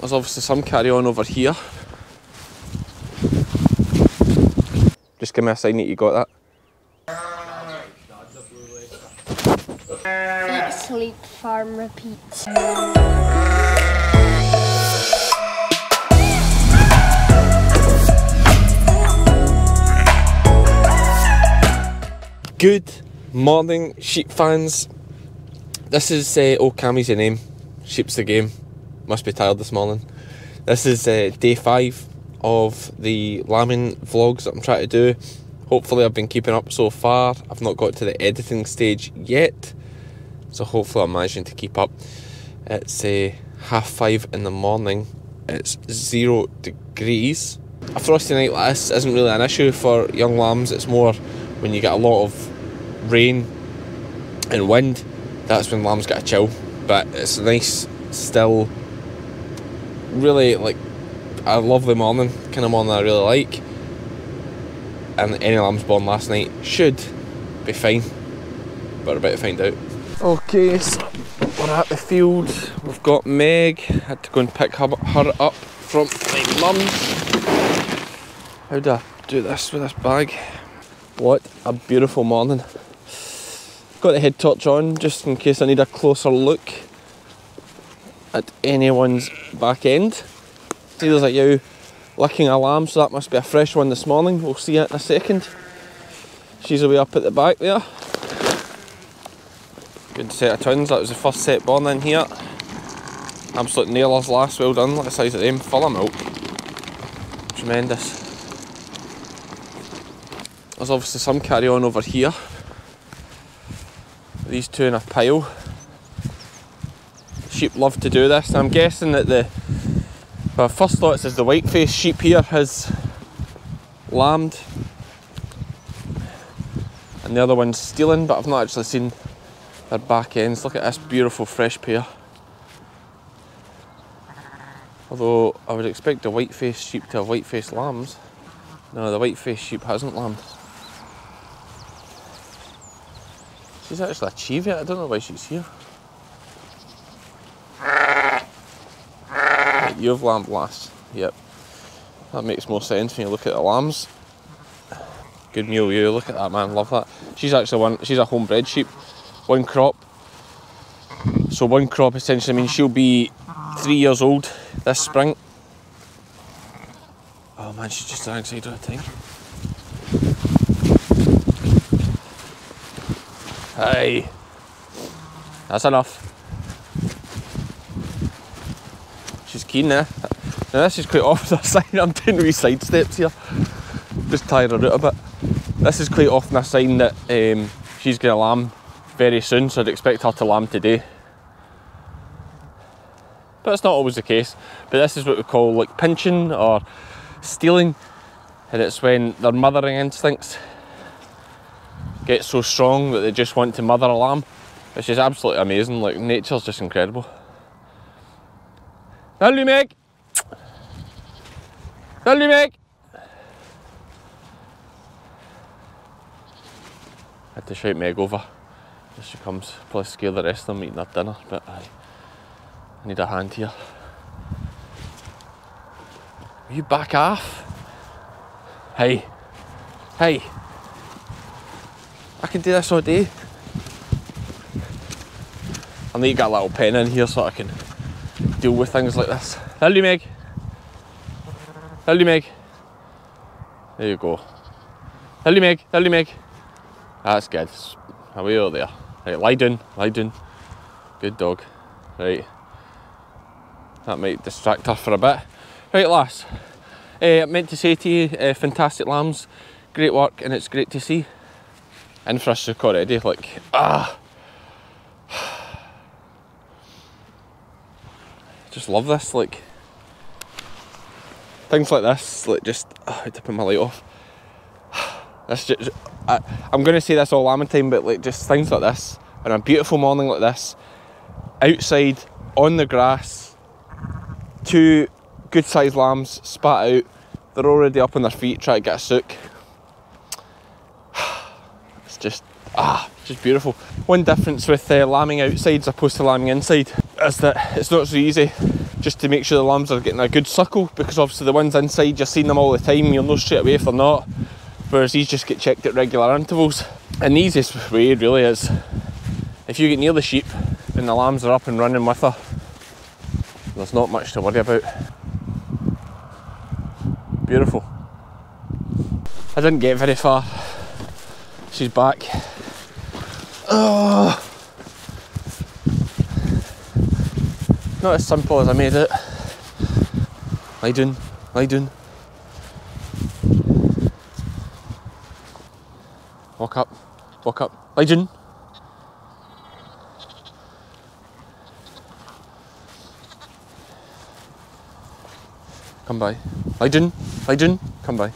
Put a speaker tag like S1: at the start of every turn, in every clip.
S1: There's obviously some carry on over here. Just give me a sign that you got that.
S2: Eat, sleep, farm, repeat.
S1: Good morning, sheep fans. This is uh, oh Cammy's your name. Sheep's the game. Must be tired this morning. This is uh, day five of the lambing vlogs that I'm trying to do. Hopefully, I've been keeping up so far. I've not got to the editing stage yet, so hopefully, I'm managing to keep up. It's uh, half five in the morning. It's zero degrees. A frosty night like this isn't really an issue for young lambs. It's more when you get a lot of rain and wind. That's when lambs get a chill. But it's nice, still, really like a lovely morning, kind of morning I really like. And any lambs born last night should be fine, but we're about to find out. Okay, so we're at the field. We've got Meg. Had to go and pick her, her up from my mum's. How do I do this with this bag? What a beautiful morning. Got the head torch on just in case I need a closer look at anyone's back end. See there's a ewe licking a lamb, so that must be a fresh one this morning. We'll see it in a second. She's away up at the back there. Good set of twins, that was the first set born in here. Absolute nailers last, well done, look the size of them, full of milk. Tremendous. There's obviously some carry on over here. These two in a pile. Sheep love to do this, I'm guessing that the first thoughts is the white faced sheep here has lambed, and the other one's stealing, but I've not actually seen their back ends. Look at this beautiful fresh pair. Although I would expect a white faced sheep to have white faced lambs. No, the white faced sheep hasn't lambed. She's actually achieved it. I don't know why she's here. You've lamb last. Yep. That makes more sense when you look at the lambs. Good meal you. Look at that man. Love that. She's actually one. She's a homebred sheep. One crop. So one crop essentially means she'll be three years old this spring. Oh man, she's just outside all the time. Hey, that's enough. She's keen now. Now this is quite off the sign. I'm doing wee side steps here. Just tire her out a bit. This is quite often a sign that um, she's going to lamb very soon, so I'd expect her to lamb today. But it's not always the case. But this is what we call like pinching or stealing, and it's when their mothering instincts get so strong that they just want to mother a lamb, which is absolutely amazing. Like nature's just incredible. Salut mec Salut mec Had to shout Meg over. She comes. Probably scare the rest of them eating their dinner, but I, I need a hand here. Will you back off? Hey. Hey. I can do this all day. I need to get a little pen in here so I can deal with things like this. Salut Meg. Salut Meg. There you go. Salut Meg. Salut Meg. That's good. Away over there. Right, lie down. Lie down. Good dog. Right. That might distract her for a bit. Right, lass. Uh, I meant to say to you, uh, fantastic lambs, great work, and it's great to see. In for a already, like, ah. Just love this, like, things like this, like, just, oh, I had to put my light off. That's just, I, I'm going to say this all lambing time, but like, just things like this, on a beautiful morning like this, outside, on the grass, two good sized lambs spat out. They're already up on their feet trying to get a sook. It's just, ah, just beautiful. One difference with uh, lambing outside as opposed to lambing inside is that it's not so easy just to make sure the lambs are getting a good suckle because obviously the ones inside you're seeing them all the time you'll know straight away if they're not whereas these just get checked at regular intervals. And the easiest way really is if you get near the sheep and the lambs are up and running with her there's not much to worry about. Beautiful. I didn't get very far. She's back. Oh Not as simple as I made it. Lie down, lie down. Walk up, walk up, lie down. Come by. Lie down, lie down, come by.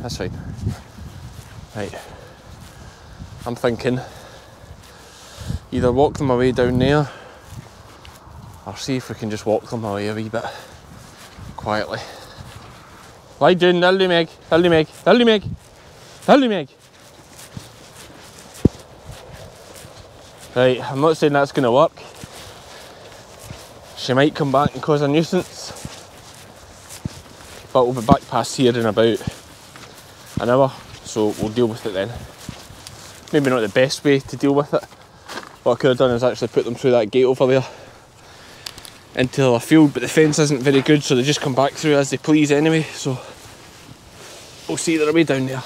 S1: That's fine. Right. I'm thinking either walk them away down there I'll see if we can just walk them away a wee bit quietly. Lie down, Lily Meg, Lily Meg, Lily Meg, Lily Meg. Right, I'm not saying that's going to work. She might come back and cause a nuisance. But we'll be back past here in about an hour, so we'll deal with it then. Maybe not the best way to deal with it. What I could have done is actually put them through that gate over there into the field, but the fence isn't very good, so they just come back through as they please anyway. So we'll see their way down there.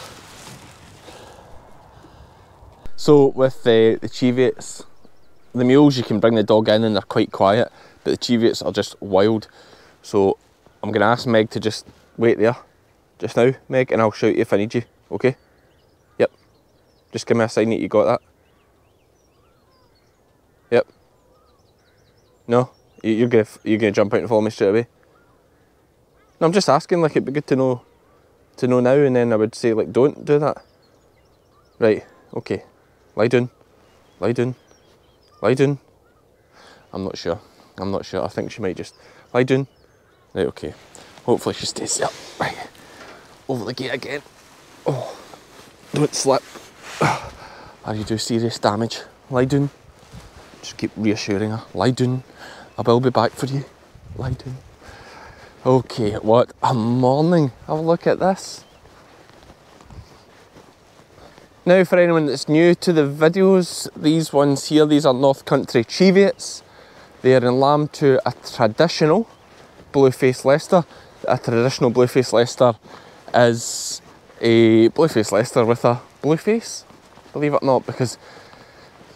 S1: So with uh, the, the Cheviots, the mules you can bring the dog in and they're quite quiet, but the Cheviots are just wild. So I'm going to ask Meg to just wait there just now, Meg, and I'll shout you if I need you, okay? Yep. Just give me a sign that you got that. Yep. No? You're gonna you're gonna jump out and follow me straight away. No, I'm just asking. Like it'd be good to know, to know now, and then I would say like don't do that. Right. Okay. Lie down. Lie down. Lie down. I'm not sure. I'm not sure. I think she might just lie down. Right. Okay. Hopefully she stays up. Right. Over the gate again. Oh. Don't slip. Or you do serious damage. Lie down. Just keep reassuring her. Lie down. I will be back for you. Down. Okay, what a morning. Have a look at this. Now for anyone that's new to the videos, these ones here, these are North Country Cheviots. They are in lamb to a traditional Blueface Leicester. A traditional Blueface Leicester is a Blueface Leicester with a blue face, believe it or not, because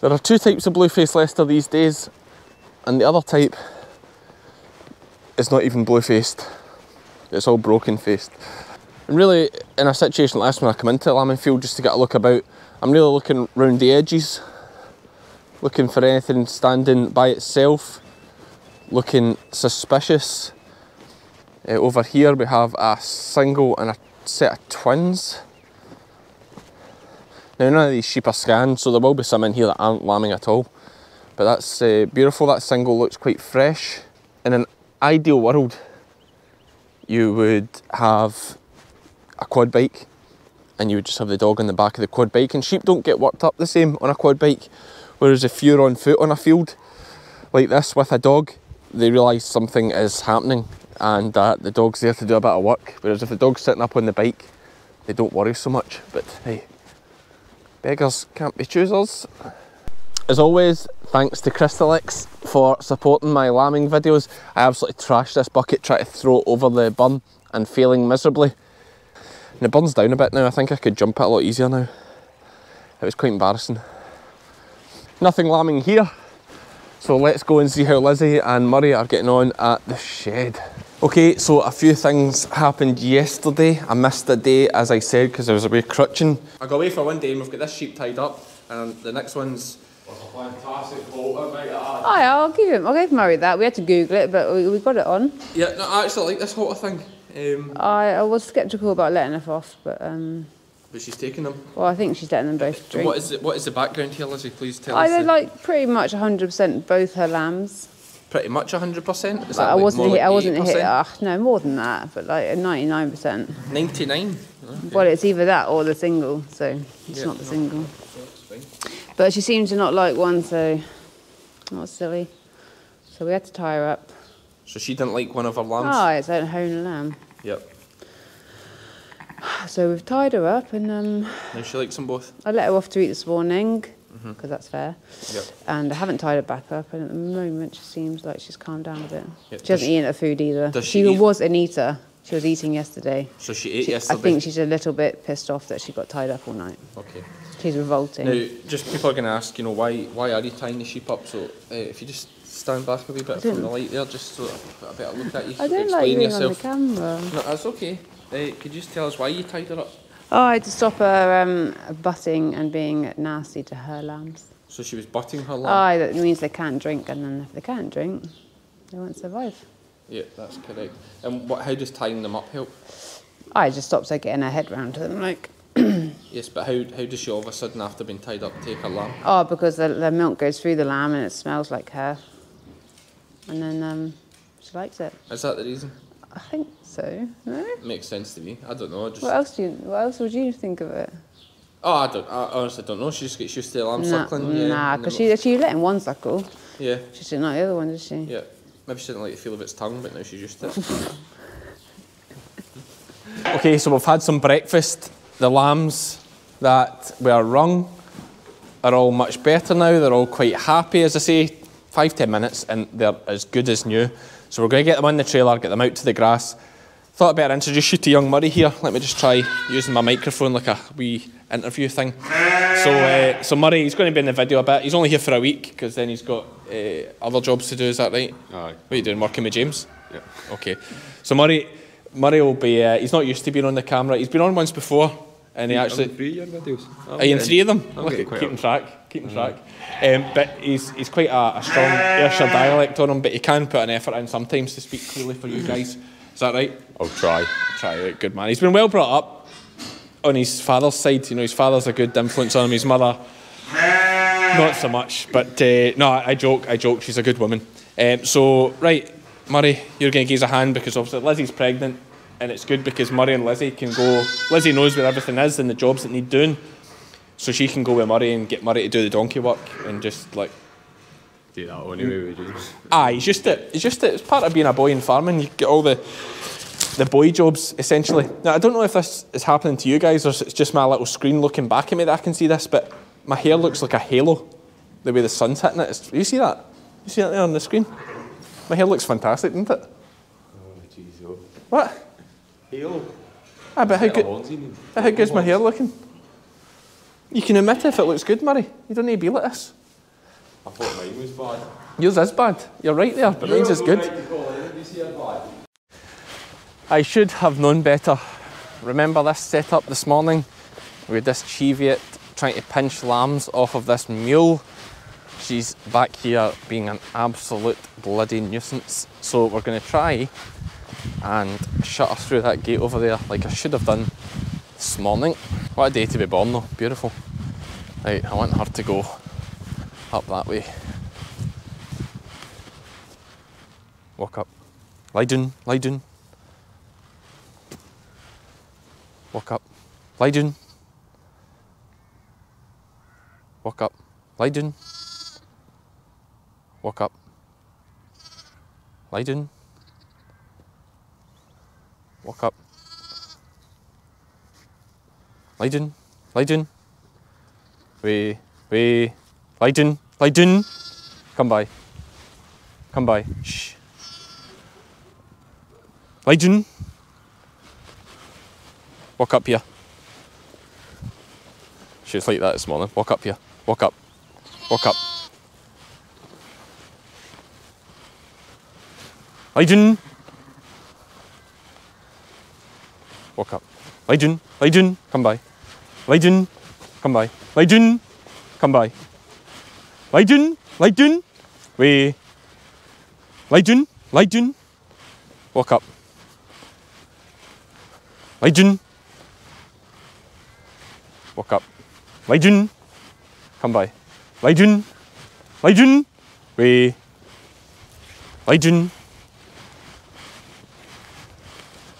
S1: there are two types of Blueface Leicester these days and the other type is not even blue faced, it's all broken faced. And really, in a situation like this, when I come into Lambing Field just to get a look about, I'm really looking round the edges, looking for anything standing by itself, looking suspicious. Uh, over here we have a single and a set of twins. Now none of these sheep are scanned, so there will be some in here that aren't lambing at all. But that's uh, beautiful, that single looks quite fresh. In an ideal world, you would have a quad bike and you would just have the dog on the back of the quad bike and sheep don't get worked up the same on a quad bike. Whereas if you're on foot on a field like this with a dog, they realise something is happening and that the dog's there to do a bit of work. Whereas if the dog's sitting up on the bike, they don't worry so much. But hey, beggars can't be choosers. As always, thanks to Crystalyx for supporting my lambing videos. I absolutely trashed this bucket trying to throw it over the bun and failing miserably. And the bun's down a bit now, I think I could jump it a lot easier now. It was quite embarrassing. Nothing lambing here, so let's go and see how Lizzie and Murray are getting on at the shed. Okay, so a few things happened yesterday. I missed a day, as I said, because I was away crutching. I got away for one day and we've got this sheep tied up, and the next one's
S3: fantastic photo, mate. I'll give him. I'll give Murray that. We had to Google it, but we, we got it on.
S1: Yeah, no, I actually like this halter thing. Um,
S3: I, I was sceptical about letting her off, but um.
S1: But she's taking them.
S3: Well, I think she's letting them both drink.
S1: What is the, what is the background here, Lizzie? Please tell
S3: I
S1: us.
S3: I like pretty much 100% both her lambs.
S1: Pretty much 100%.
S3: Is I, like wasn't hit, I wasn't hit. Uh, no, more than that, but like 99%.
S1: 99. Okay.
S3: Well, it's either that or the single, so it's yeah, not the no. single. But she seems to not like one, so not silly. So we had to tie her up.
S1: So she didn't like one of her lambs?
S3: Oh, it's a hone lamb.
S1: Yep.
S3: So we've tied her up and um,
S1: Now she likes them both?
S3: I let her off to eat this morning
S1: Mm-hmm.
S3: because that's fair.
S1: Yep.
S3: And I haven't tied her back up, and at the moment she seems like she's calmed down a bit.
S1: Yeah,
S3: She
S1: does
S3: hasn't
S1: she-
S3: eaten her food either.
S1: does
S3: she
S1: she
S3: was an eater. She was eating yesterday.
S1: So she ate
S3: She-
S1: yesterday?
S3: I think she's a little bit pissed off that she got tied up all night.
S1: Okay.
S3: She's revolting.
S1: Now, just people are going to ask, you know, why why are you tying the sheep up? So uh, if you just stand back a wee bit from the light there, just so I've got a look at you.
S3: I don't
S1: explain
S3: like being
S1: yourself.
S3: on the camera.
S1: No, that's okay. Uh, could you just tell us why you tied her up?
S3: Oh, I had to stop her um, butting and being nasty to her lambs.
S1: So she was butting her lamb?
S3: Oh, that means they can't drink, and then if they can't drink, they won't survive.
S1: Yeah, that's correct. And what, how does tying them up help?
S3: I just stopped her getting her head round to them, like,
S1: Yes, but how, how does she all of a sudden, after being tied up, take a lamb?
S3: oh, because the, the milk goes through the lamb and it smells like her. And then um, she likes it.
S1: Is that the reason?
S3: I think so. No?
S1: Makes sense to me. I don't know. I just,
S3: What else do you? What else would you think of it?
S1: Oh, I don't. I honestly don't know. She just gets used to the lamb
S3: Nah,
S1: suckling. yeah,
S3: nah, because she she let in one suckle.
S1: Yeah,
S3: She didn't like the other one, did she?
S1: yeah. Maybe she didn't like the feel of its tongue, but now she's used to it. okay, so we've had some breakfast. The lambs that were rung are all much better now. They're all quite happy, as I say. Five, ten minutes, and they're as good as new. So we're going to get them on the trailer, get them out to the grass. Thought I'd better introduce you to young Murray here. Let me just try using my microphone like a wee interview thing. So, uh, so Murray, he's going to be in the video a bit. He's only here for a week because then he's got uh, other jobs to do. Is that right?
S4: Aye.
S1: What are you doing? Working with James?
S4: Yeah.
S1: Okay. So Murray, Murray will be. Uh, he's not used to being on the camera. He's been on once before, and he actually.
S4: three year videos.
S1: Are you in three of them?
S4: I'm
S1: Look at keeping
S4: up.
S1: track, keeping track. Um, but he's he's quite a, a strong Ayrshire dialect on him, but he can put an effort in sometimes to speak clearly for you guys. Is that right?
S4: I'll try.
S1: Try it, good man. He's been well brought up on his father's side. You know, his father's a good influence on him. His mother, not so much. But uh, no, I, joke. I joke. She's a good woman. Um, so right, Murray, you're going to give us a hand because obviously Lizzie's pregnant, and it's good because Murray and Lizzie can go. Lizzie knows where everything is and the jobs that need doing, so she can go with Murray and get Murray to do the donkey work and just like.
S4: Do that anyway with James.
S1: Aye, it's just that it's just that it's part of being a boy in farming. You get all the the boy jobs essentially. Now I don't know if this is happening to you guys or it's just my little screen looking back at me that I can see this, but my hair looks like a halo. The way the sun's hitting it. It's, you see that? You see that there on the screen? My hair looks fantastic, doesn't it?
S4: Oh, jeez, oh.
S1: What?
S4: Halo.
S1: Ah, but how
S4: Get
S1: good?
S4: horns.
S1: But how good's my hair looking? You can admit if it looks good, Murray. You don't need to be like this.
S4: I thought mine was bad.
S1: Yours is bad. You're right there, but mine's is good. I should have known better. Remember this setup this morning? We had this Cheviot trying to pinch lambs off of this mule. She's back here being an absolute bloody nuisance. So we're going to try and shut her through that gate over there like I should have done this morning. What a day to be born though, beautiful. Right, I want her to go up that way. Walk up. Lie down, lie down. Walk up. Lie down. Walk up. Lie down. Walk up. Lie down. Walk up. Lie down. Lie down. Way, way. Lie down. Down. Come by. Come by. Shh. Down. Walk up here. She was like that this morning. Walk up here. Walk up. Walk up. Down. Walk up. Lie down. Come by. Down. Come by. Down. Come by. Way. Lie down. Lie down. Walk up. Down. Walk up. Down. Come by. Lie down.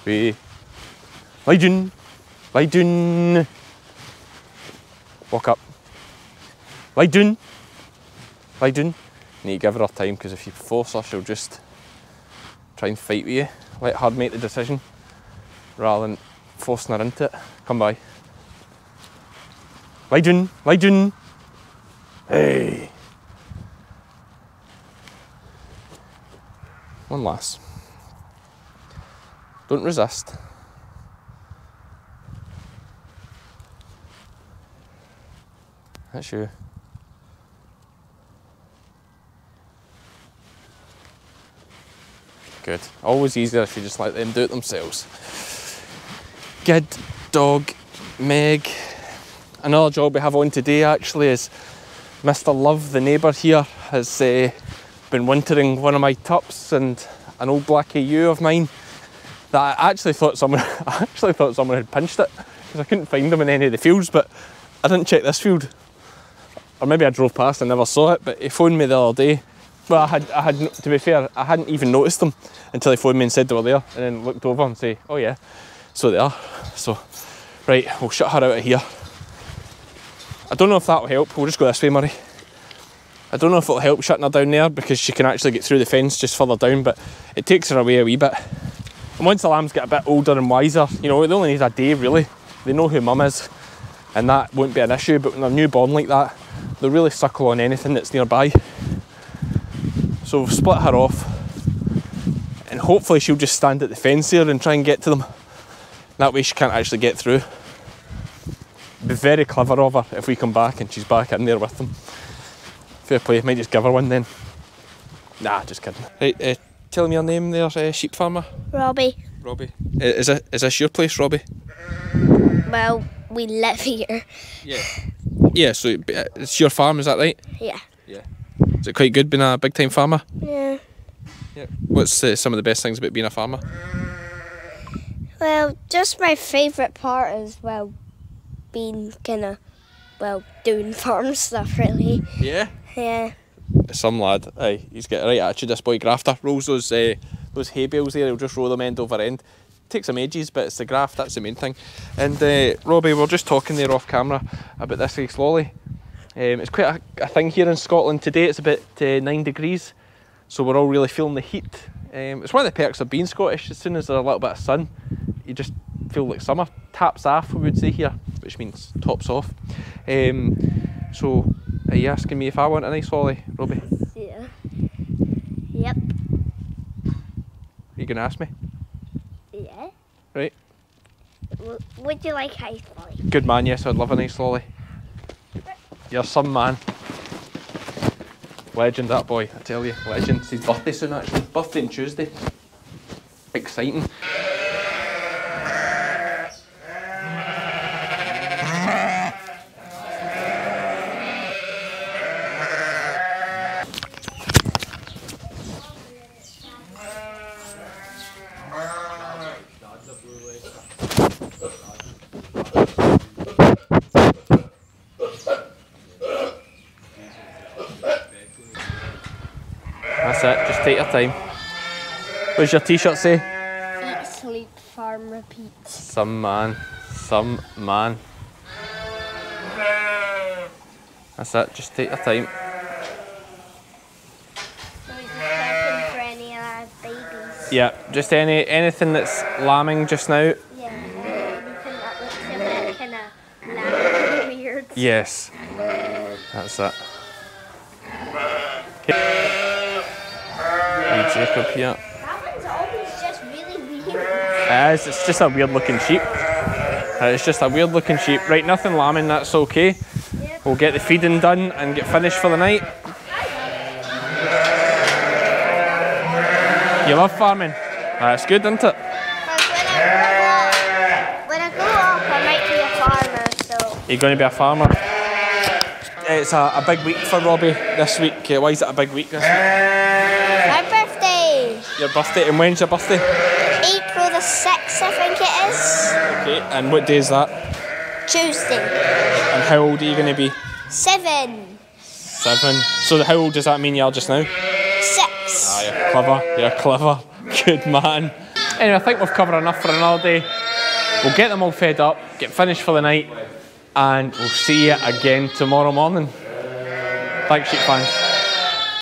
S1: Way. Lie down. Lie down. Walk up. Lie Lie. You need to give her her time because if you force her, she'll just try and fight with you. Let her make the decision rather than forcing her into it. Come by. Lie down. Hey. One last. Don't resist. That's you. Good. Always easier if you just let them do it themselves. Good dog, Meg. Another job we have on today actually is Mr. Love, the neighbour here, has uh, been wintering one of my tups and an old black AU of mine that I actually thought someone I actually thought someone had pinched it because I couldn't find them in any of the fields, but I didn't check this field. Or maybe I drove past and never saw it, but he phoned me the other day. Well, I had, I had, to be fair, I hadn't even noticed them until he phoned me and said they were there, and then looked over and say, "Oh yeah, so they are." So, right, we'll shut her out of here. I don't know if that will help. We'll just go this way, Murray. I don't know if it'll help shutting her down there because she can actually get through the fence just further down, but it takes her away a wee bit. And once the lambs get a bit older and wiser, you know, they only need a day really. They know who mum is, and that won't be an issue. But when they're newborn like that, they'll really suckle on anything that's nearby. So we've split her off, and hopefully she'll just stand at the fence here and try and get to them. That way she can't actually get through. Be very clever of her if we come back and she's back in there with them. Fair play, might just give her one then. Nah, just kidding. Right, uh, tell me your name there, uh, sheep farmer.
S2: Robbie.
S1: Robbie. Uh, is, it, is this your place, Robbie?
S2: Well, we live here.
S1: Yeah. Yeah, so uh, it's your farm, is that right?
S2: Yeah.
S1: Is it quite good being a big time farmer?
S2: Yeah.
S1: Yeah. What's uh, some of the best things about being a farmer?
S2: Well, just my favourite part is, well, being kind of, well, doing farm stuff, really.
S1: Yeah.
S2: Yeah.
S1: Some lad, aye, he's got a right attitude, this boy grafter. Rolls those uh, those hay bales there, he'll just roll them end over end. Takes some ages, but it's the graft, that's the main thing. And uh, Robbie, we we're just talking there off camera about this week's lolly. Um, it's quite a, a thing here in Scotland today, it's about uh, 9 degrees, so we're all really feeling the heat. Um, it's one of the perks of being Scottish, as soon as there's a little bit of sun, you just feel like summer. Taps off, we would say here, which means tops off. Um, so, are you asking me if I want a nice lolly, Robbie?
S2: Yeah. Yep.
S1: Are you going to ask me?
S2: Yeah.
S1: Right.
S2: W- would you like a ice lolly?
S1: Good man, yes, I'd love a nice lolly. You're some man. Legend, that boy, I tell you, legend. It's his birthday soon, actually. Birthday on Tuesday. Exciting. That's it, just take your time. What does your t shirt say?
S2: Eat, sleep, farm, repeat.
S1: Some man. Some man. That's it, just take your time.
S2: So he's checking for any babies.
S1: Yeah, just any anything that's lambing just now.
S2: Yeah. Anything that looks a bit kind of weird.
S1: Yes. That's it. Hey, Jacob here.
S2: That one's always just really weird.
S1: It is, it's just a weird looking sheep. Uh, It's just a weird looking sheep. Right, nothing lambing, that's okay. We'll get the feeding done and get finished for the night. You love farming? That's good, isn't it?
S2: Because when I grow up, when I grow up, I might be a farmer. So
S1: You're going to be a farmer. It's a, a big week for Robbie this week. Uh, Why is it a big week this week?
S2: My birthday,
S1: Your birthday, and when's your birthday?
S2: April the sixth, I think it is.
S1: Okay, and what day is that?
S2: Tuesday,
S1: And how old are you going to be?
S2: seven,
S1: Seven. So how old does that mean you are just now?
S2: six.
S1: Ah, you're clever. You're clever. Good man. Anyway, I think we've covered enough for another day. We'll get them all fed up, get finished for the night, and we'll see you again tomorrow morning. Thanks, sheep fans.